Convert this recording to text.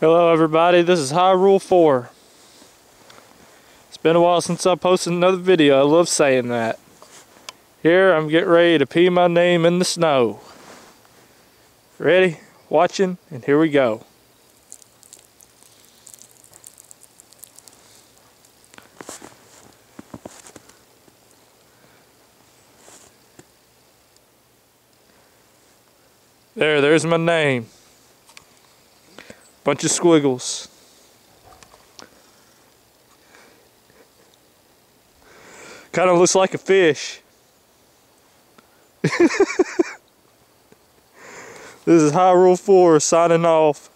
Hello everybody, this is Hyrule 4. It's been a while since I posted another video, I love saying that. Here I'm getting ready to pee my name in the snow. Ready? Watching? And here we go. There, there's my name. Bunch of squiggles. Kind of looks like a fish. this is High Hyrule 4 signing off.